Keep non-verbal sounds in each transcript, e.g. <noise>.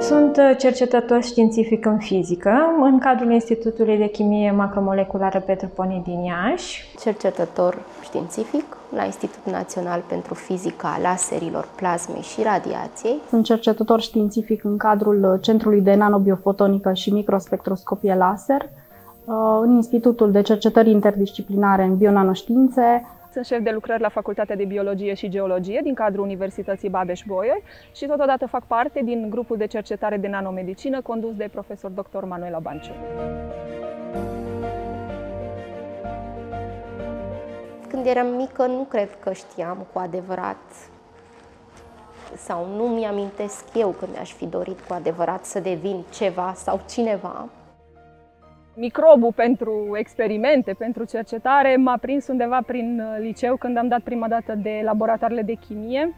Sunt cercetător științific în fizică în cadrul Institutului de Chimie Macromoleculară Petru din Iași. Cercetător științific la Institutul Național pentru Fizica Laserilor, Plasmei și Radiației. Sunt cercetător științific în cadrul Centrului de Nanobiofotonică și Microspectroscopie Laser uh, în Institutul de Cercetări Interdisciplinare în Bionanoștiințe, sunt șef de lucrări la Facultatea de Biologie și Geologie din cadrul Universității Babeș-Bolyai și totodată fac parte din grupul de cercetare de nanomedicină condus de profesor dr. Manuela Banciu. Când eram mică, nu cred că știam cu adevărat sau nu mi-amintesc eu că mi-aș fi dorit cu adevărat să devin ceva sau cineva microbul pentru experimente, pentru cercetare m-a prins undeva prin uh, liceu când am dat prima dată de laboratoarele de chimie.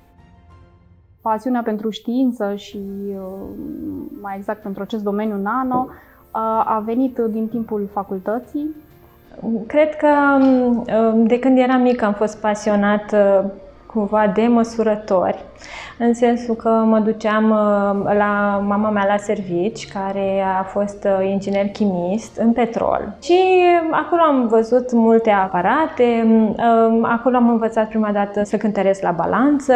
Pasiunea pentru știință și uh, mai exact pentru acest domeniu nano uh, a venit din timpul facultății. Cred că um, de când eram mică am fost pasionată cumva de măsurători, în sensul că mă duceam uh, la mama mea la servici, care a fost uh, inginer chimist în petrol. Și acolo am văzut multe aparate, um, acolo am învățat prima dată să cântăresc la balanță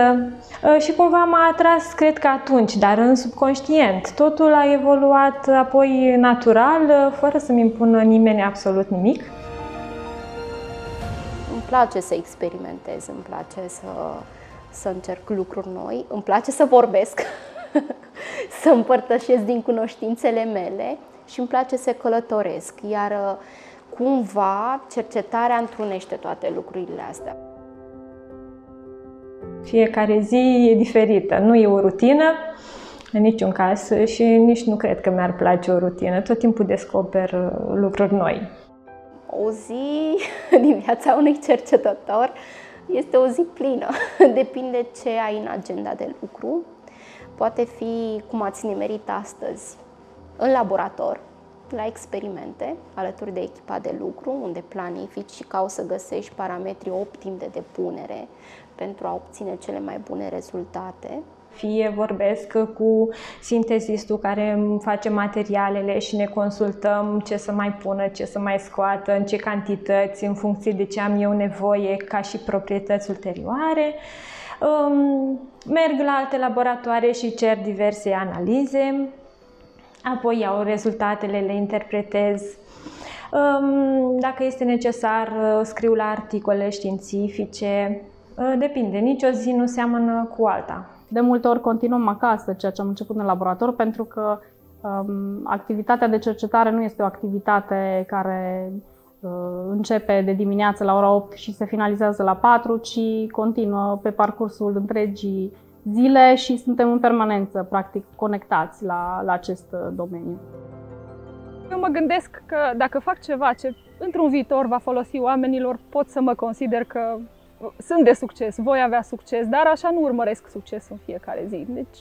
uh, și cumva m-a atras, cred că atunci, dar în subconștient. Totul a evoluat apoi natural, fără să-mi impună nimeni absolut nimic place să experimentez, îmi place să, să încerc lucruri noi, îmi place să vorbesc, <laughs> să împărtășesc din cunoștințele mele și îmi place să călătoresc, iar uh, cumva cercetarea întrunește toate lucrurile astea. Fiecare zi e diferită, nu e o rutină, în niciun caz și nici nu cred că mi-ar place o rutină. Tot timpul descoper uh, lucruri noi o zi <laughs> din viața unui cercetător este o zi plină. <laughs> Depinde ce ai în agenda de lucru. Poate fi cum ați nimerit astăzi în laborator, la experimente, alături de echipa de lucru, unde planifici și cauți să găsești parametrii optimi de depunere pentru a obține cele mai bune rezultate fie vorbesc cu sintezistul care îmi face materialele și ne consultăm ce să mai pună, ce să mai scoată, în ce cantități, în funcție de ce am eu nevoie ca și proprietăți ulterioare. Merg la alte laboratoare și cer diverse analize, apoi iau rezultatele, le interpretez. Dacă este necesar, scriu la articole științifice. Depinde, nicio zi nu seamănă cu alta. De multe ori continuăm acasă ceea ce am început în laborator pentru că um, activitatea de cercetare nu este o activitate care uh, începe de dimineață la ora 8 și se finalizează la 4, ci continuă pe parcursul întregii zile și suntem în permanență, practic, conectați la, la acest uh, domeniu. Eu mă gândesc că dacă fac ceva ce într-un viitor va folosi oamenilor, pot să mă consider că sunt de succes, voi avea succes, dar așa nu urmăresc succesul în fiecare zi. Deci,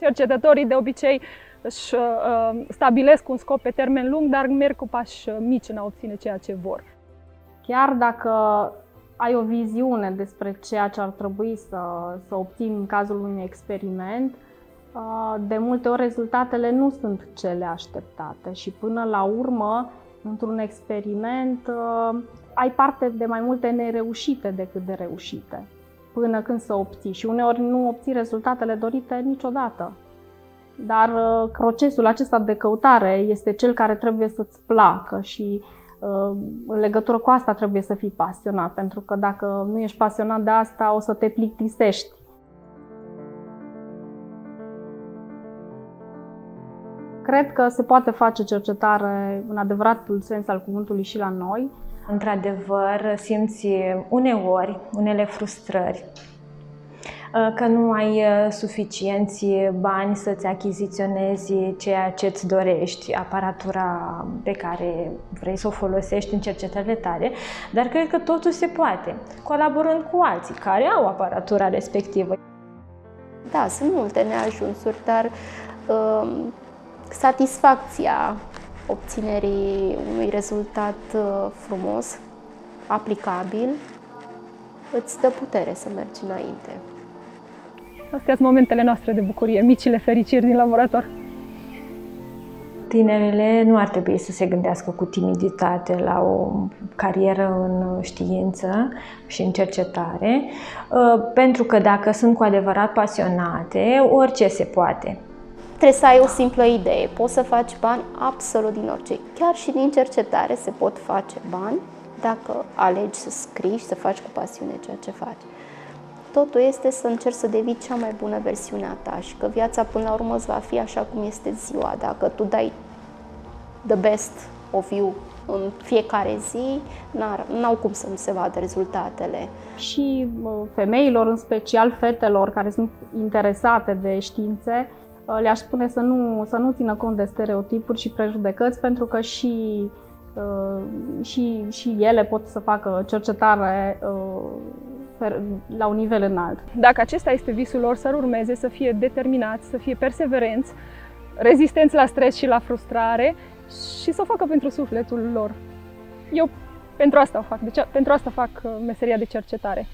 cercetătorii de obicei își uh, stabilesc un scop pe termen lung, dar merg cu pași mici în a obține ceea ce vor. Chiar dacă ai o viziune despre ceea ce ar trebui să, să obții în cazul unui experiment, uh, de multe ori rezultatele nu sunt cele așteptate și până la urmă, într-un experiment, uh, ai parte de mai multe nereușite decât de reușite până când să obții și uneori nu obții rezultatele dorite niciodată. Dar uh, procesul acesta de căutare este cel care trebuie să-ți placă și uh, în legătură cu asta trebuie să fii pasionat, pentru că dacă nu ești pasionat de asta, o să te plictisești. Cred că se poate face cercetare în adevăratul sens al cuvântului și la noi, Într-adevăr, simți uneori unele frustrări uh, că nu ai uh, suficienți bani să-ți achiziționezi ceea ce îți dorești, aparatura pe care vrei să o folosești în cercetările tale, dar cred că totul se poate, colaborând cu alții care au aparatura respectivă. Da, sunt multe neajunsuri, dar uh, satisfacția obținerii unui rezultat uh, frumos aplicabil, îți dă putere să mergi înainte. Astea sunt momentele noastre de bucurie, micile fericiri din laborator. Tinerele nu ar trebui să se gândească cu timiditate la o carieră în știință și în cercetare, uh, pentru că dacă sunt cu adevărat pasionate, orice se poate. Trebuie să ai o simplă idee. Poți să faci bani absolut din orice. Chiar și din cercetare se pot face bani dacă alegi să scrii și să faci cu pasiune ceea ce faci. Totul este să încerci să devii cea mai bună versiune a ta și că viața până la urmă îți va fi așa cum este ziua. Dacă tu dai the best of you în fiecare zi, n-au cum să nu se vadă rezultatele. Și femeilor, în special fetelor care sunt interesate de științe, le-aș spune să nu, să nu țină cont de stereotipuri și prejudecăți, pentru că și, și, și ele pot să facă cercetare la un nivel înalt. Dacă acesta este visul lor, să urmeze, să fie determinați, să fie perseverenți, rezistenți la stres și la frustrare și să o facă pentru sufletul lor. Eu pentru asta o fac, deci pentru asta fac uh, meseria de cercetare.